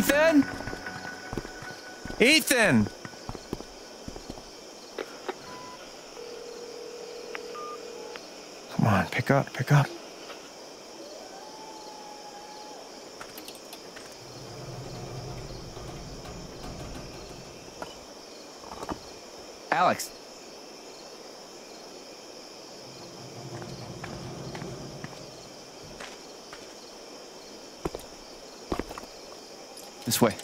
Ethan? Ethan! Come on, pick up, pick up. Alex. This way.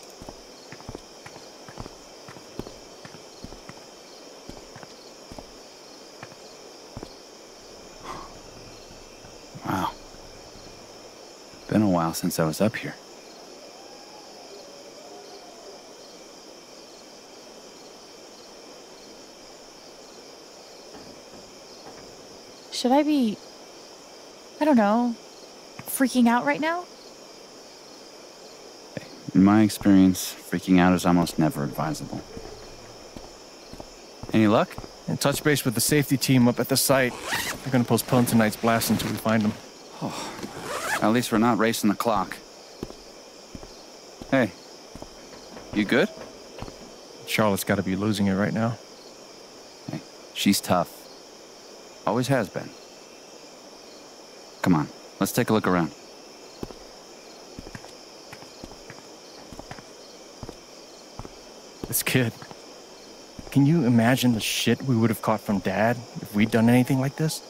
Wow. Been a while since I was up here. Should I be, I don't know, freaking out right now? In my experience, freaking out is almost never advisable. Any luck? And touch base with the safety team up at the site. They're gonna postpone tonight's blast until we find them. Oh, At least we're not racing the clock. Hey, you good? Charlotte's gotta be losing it right now. Hey, she's tough. Always has been. Come on, let's take a look around. This kid. Can you imagine the shit we would have caught from Dad if we'd done anything like this?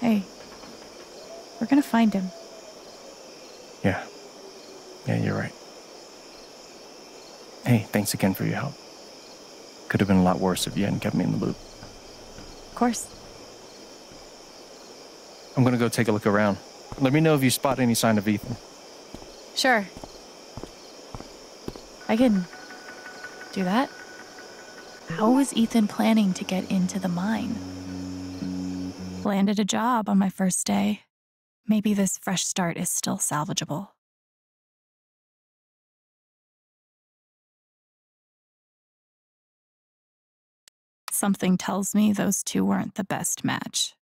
Hey, we're gonna find him. Yeah. Yeah, you're right. Hey, thanks again for your help. Could have been a lot worse if you hadn't kept me in the loop. Of course. I'm gonna go take a look around. Let me know if you spot any sign of Ethan. Sure. I can do that. How was Ethan planning to get into the mine? Landed a job on my first day. Maybe this fresh start is still salvageable. Something tells me those two weren't the best match.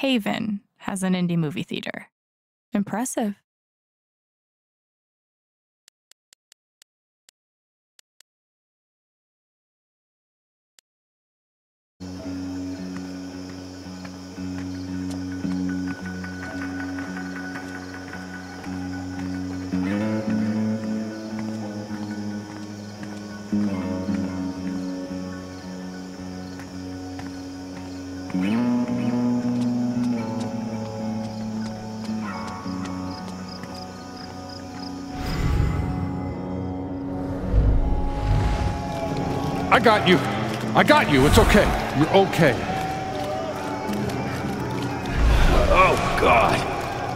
Haven has an indie movie theater. Impressive. I got you. I got you. It's okay. You're okay. Oh, God.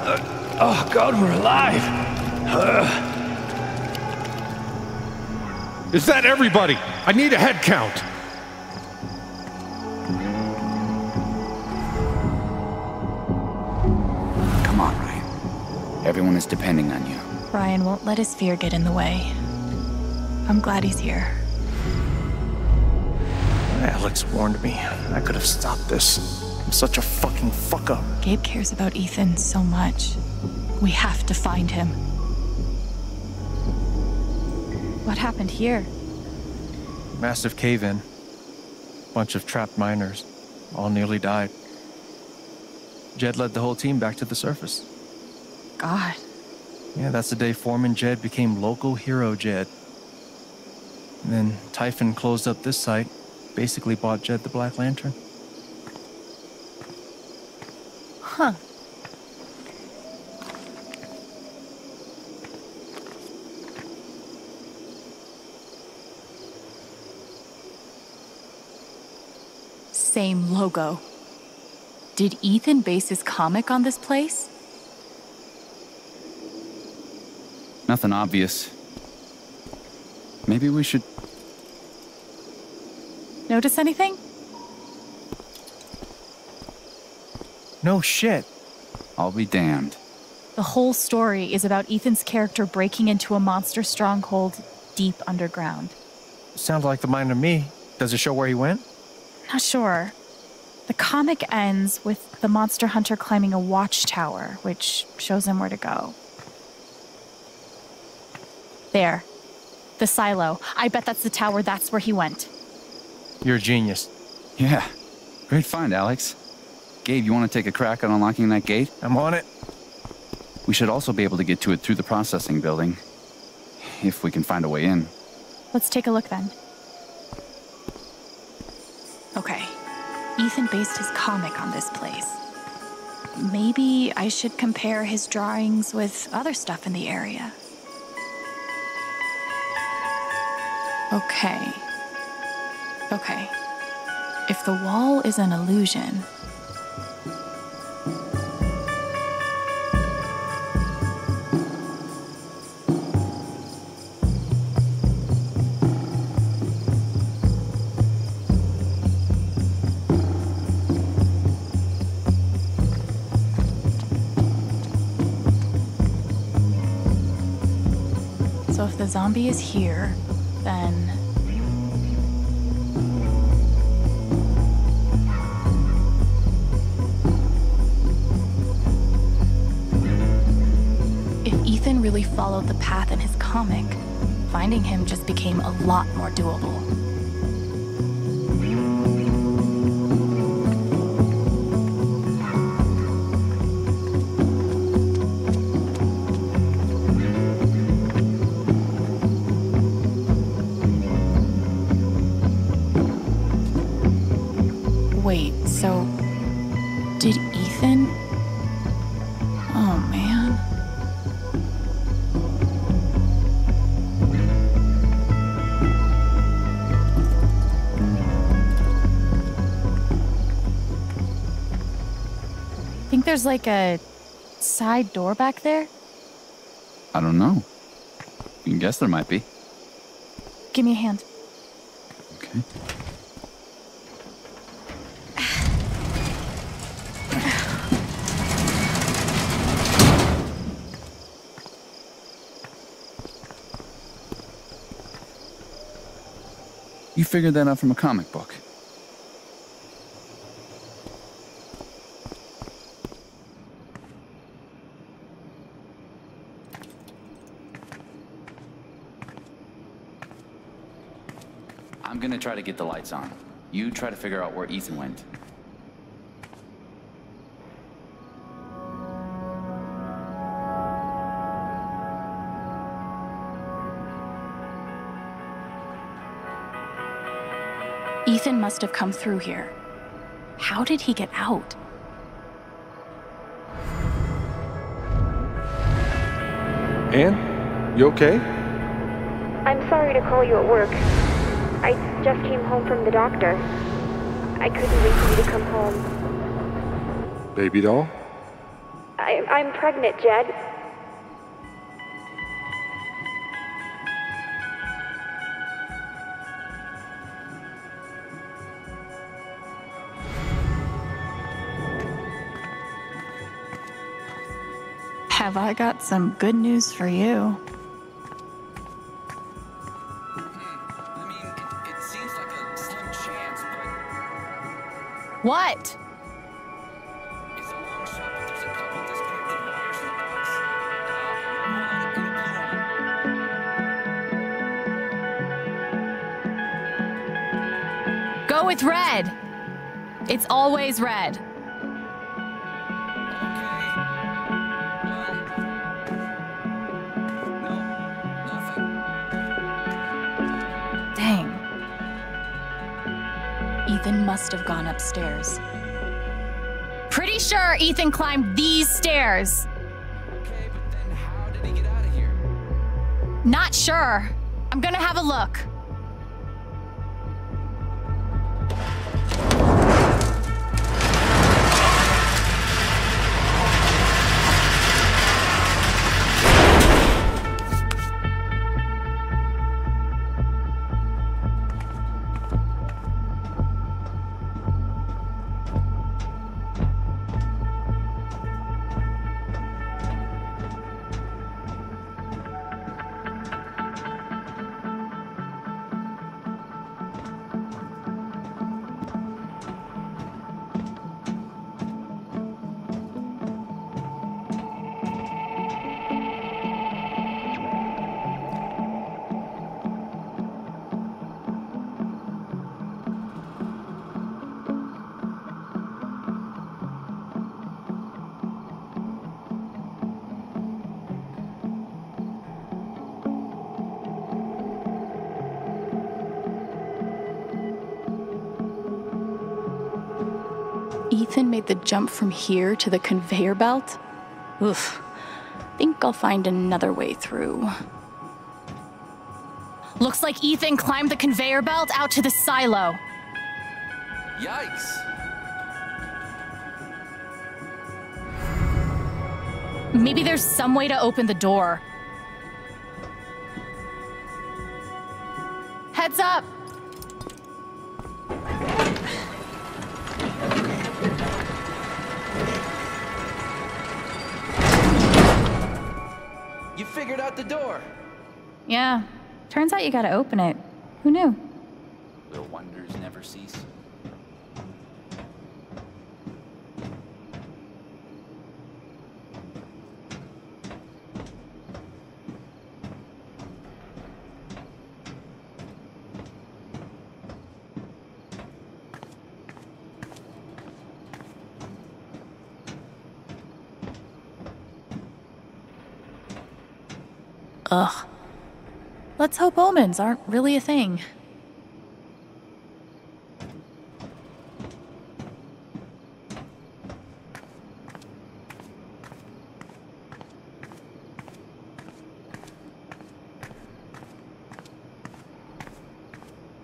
Uh, oh, God, we're alive. Uh, Is that everybody? I need a head count. Come on, Ryan. Everyone is depending on you. Ryan won't let his fear get in the way. I'm glad he's here. Alex warned me. I could have stopped this. I'm such a fucking fuck up. Gabe cares about Ethan so much. We have to find him. What happened here? Massive cave in. Bunch of trapped miners. All nearly died. Jed led the whole team back to the surface. God. Yeah, that's the day Foreman Jed became local hero Jed. And then Typhon closed up this site, basically bought Jed the Black Lantern. Huh. Same logo. Did Ethan base his comic on this place? Nothing obvious. Maybe we should. Notice anything? No shit. I'll be damned. The whole story is about Ethan's character breaking into a monster stronghold deep underground. Sounds like the mind of me. Does it show where he went? Not sure. The comic ends with the monster hunter climbing a watchtower, which shows him where to go. There. The silo. I bet that's the tower. That's where he went. You're a genius. Yeah. Great find, Alex. Gabe, you want to take a crack at unlocking that gate? I'm on it. We should also be able to get to it through the processing building. If we can find a way in. Let's take a look then. Okay. Ethan based his comic on this place. Maybe I should compare his drawings with other stuff in the area. Okay. Okay. If the wall is an illusion, so if the zombie is here, then. Really followed the path in his comic, finding him just became a lot more doable. There's like a side door back there? I don't know. You can guess there might be. Give me a hand. Okay. You figured that out from a comic book. I'm gonna try to get the lights on. You try to figure out where Ethan went. Ethan must have come through here. How did he get out? Anne? You okay? I'm sorry to call you at work. I just came home from the doctor. I couldn't wait for you to come home. Baby doll? I, I'm pregnant, Jed. Have I got some good news for you? One. Go with red. It's always red. Ethan must have gone upstairs. Pretty sure Ethan climbed these stairs. Okay, but then how did he get out of here? Not sure. I'm gonna have a look. Ethan made the jump from here to the conveyor belt? Oof. Think I'll find another way through. Looks like Ethan climbed the conveyor belt out to the silo. Yikes! Maybe there's some way to open the door. Yeah, turns out you gotta open it. Who knew? Little wonders never cease. Ugh. Let's hope omens aren't really a thing.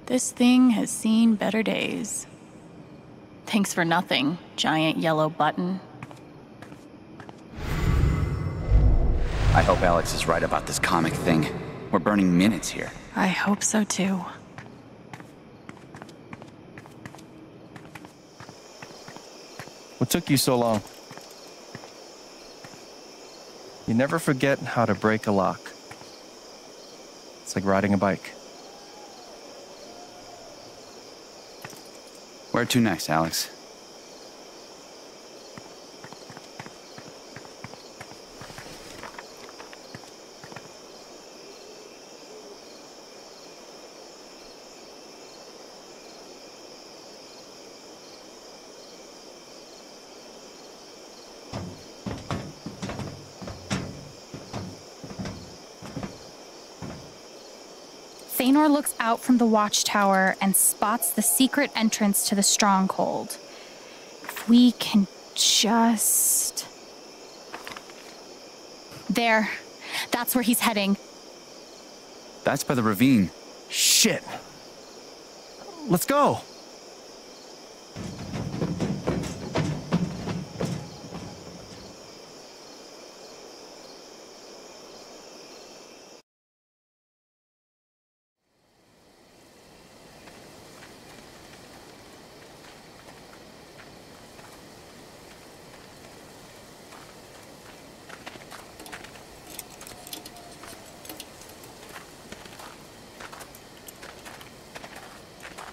This thing has seen better days. Thanks for nothing, giant yellow button. I hope Alex is right about this comic thing. We're burning minutes here. I hope so too. What took you so long? You never forget how to break a lock. It's like riding a bike. Where to next, Alex? Looks out from the watchtower and spots the secret entrance to the stronghold. If we can just. There. That's where he's heading. That's by the ravine. Shit! Let's go!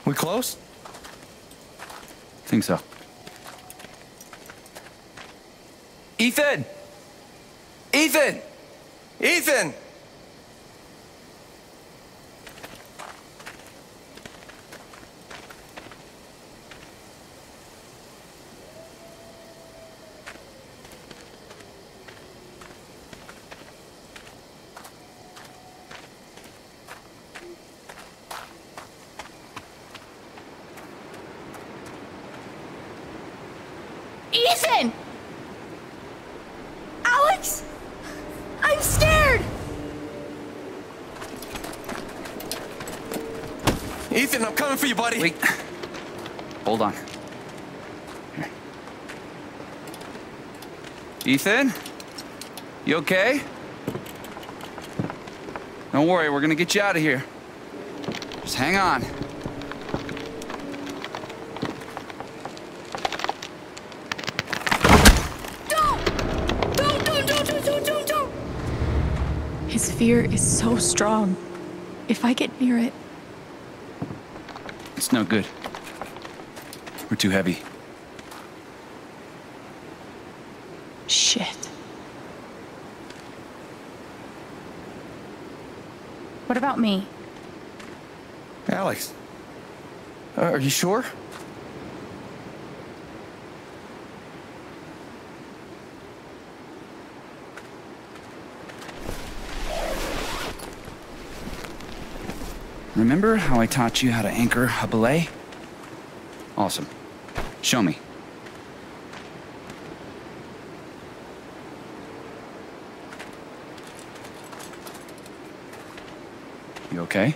We close? Think so. Ethan! Ethan! Ethan! Ethan! Alex! I'm scared! Ethan, I'm coming for you, buddy. Wait. Hold on. Here. Ethan? You okay? Don't worry, we're gonna get you out of here. Just hang on. Don't! Don't, don't, don't, don't, don't, don't, don't! His fear is so strong. If I get near it, It's no good. We're too heavy. shit. What about me? Alex. Uh, are you sure? Remember how I taught you how to anchor a belay? Awesome. Show me. You okay?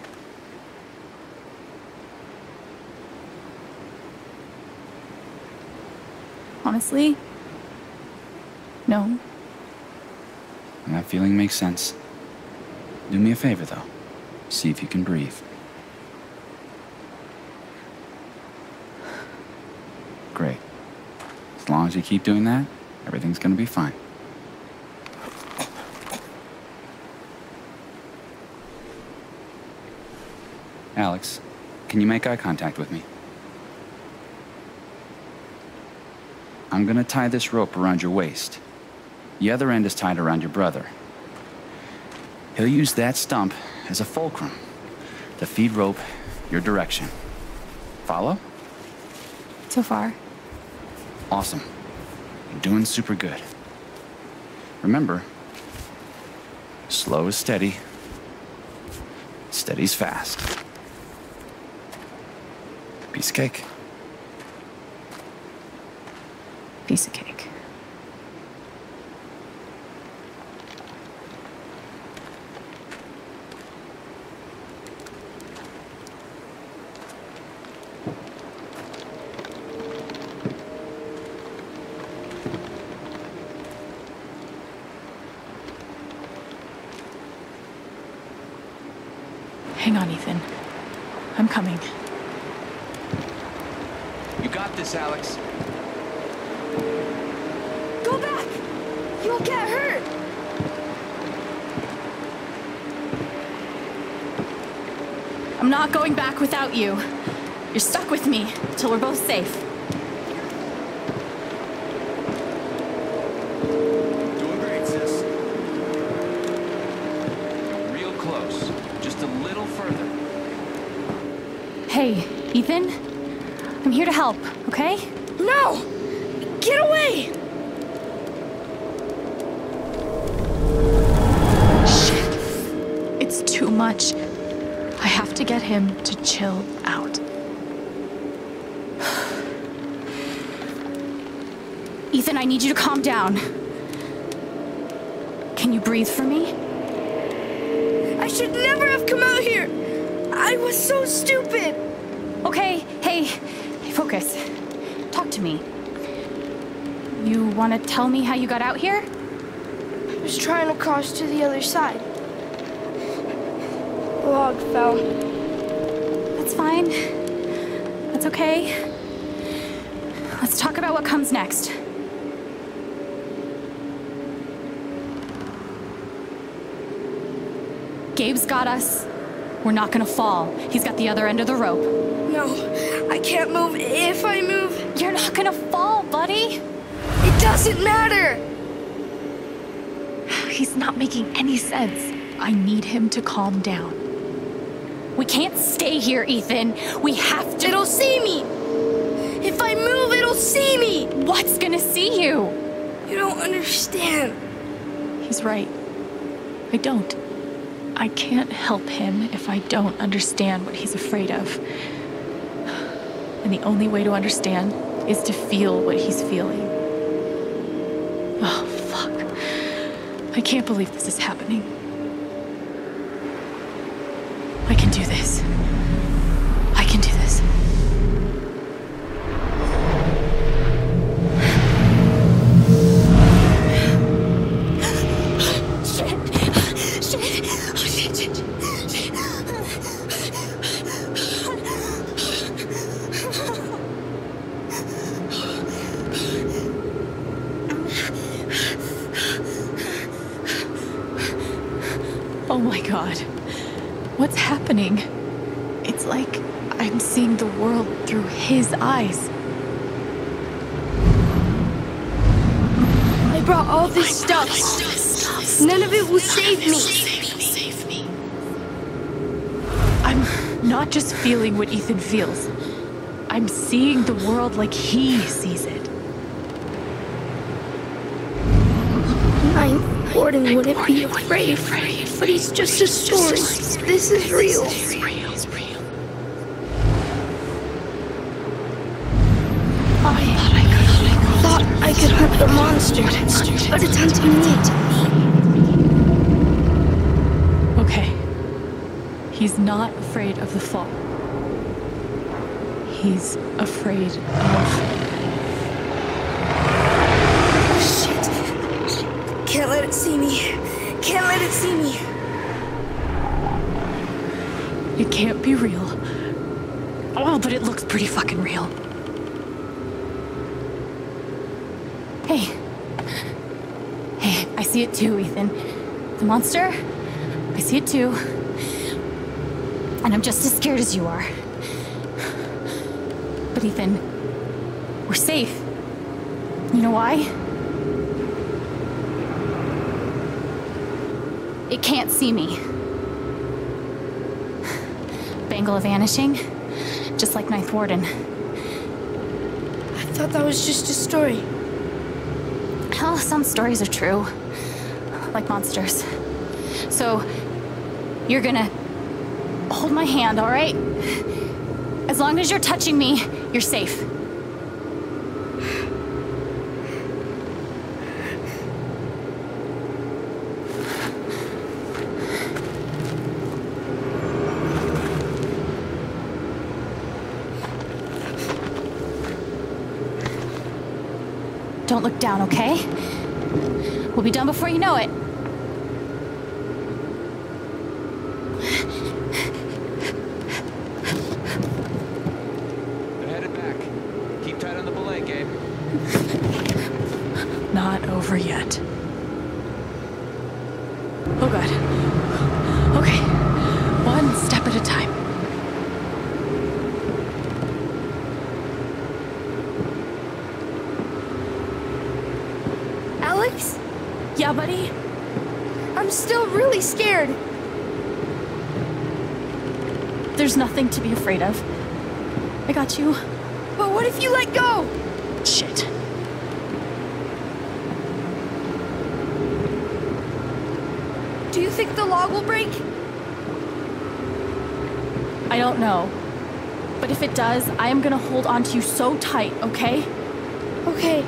Honestly? No. That feeling makes sense. Do me a favor, though. See if you can breathe. Great. As long as you keep doing that, everything's gonna be fine. Alex, can you make eye contact with me? I'm gonna tie this rope around your waist. The other end is tied around your brother. He'll use that stump as a fulcrum to feed rope your direction. Follow? So far. Awesome. You're doing super good. Remember, slow is steady, steady's fast. Piece of cake. Piece of cake. On, Ethan. I'm coming. You got this, Alex. Go back! You'll get hurt! I'm not going back without you. You're stuck with me till we're both safe. Doing great, sis. Real close. Just a little further. Hey, Ethan? I'm here to help, okay? No! Get away! Shit. It's too much. I have to get him to chill out. Ethan, I need you to calm down. Can you breathe for me? I should never have come out here! I was so stupid! Okay, hey, hey, focus. Talk to me. You want to tell me how you got out here? I was trying to cross to the other side. A log fell. That's fine. That's okay. Let's talk about what comes next. Gabe's got us. We're not gonna fall. He's got the other end of the rope. No, I can't move. If I move, You're not gonna fall, buddy. it doesn't matter! He's not making any sense. I need him to calm down. We can't stay here, Ethan. We have to. It'll see me! If I move, it'll see me! What's gonna see you? You don't understand. He's right. I don't. I can't help him if I don't understand what he's afraid of. And the only way to understand is to feel what he's feeling. Oh, fuck. I can't believe this is happening. I can do this. I can do this. His eyes. I brought all this stuff. None of it will save me. Save me. I'm not just feeling what Ethan feels. I'm seeing the world like he sees it. Ninth Warden wouldn't be afraid, but he's just a story. This is real. The monster, but it's hunting me. Okay. He's not afraid of the fall. He's afraid of. Shit. Can't let it see me. Can't let it see me. It can't be real. Oh, but it looks pretty fucking real. Hey. Hey, I see it too, Ethan. The monster? I see it too. And I'm just as scared as you are. But Ethan, we're safe. You know why? It can't see me. Bangle vanishing, just like Ninth Warden. I thought that was just a story. Well, some stories are true, like monsters. So, you're gonna hold my hand, all right? As long as you're touching me, you're safe. Don't look down, okay? We'll be done before you know it. They're headed back. Keep tight on the belay, Gabe. Not over yet. Oh, God. Okay. One step at a time. Alex? Yeah, buddy? I'm still really scared. There's nothing to be afraid of. I got you. But what if you let go? Shit. Do you think the log will break? I don't know. But if it does, I am gonna hold on to you so tight, okay? Okay.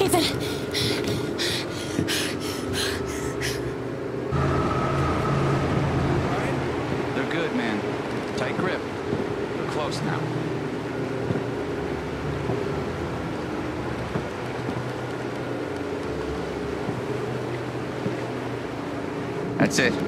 Ethan! They're good, man. Tight grip. We're close now. That's it.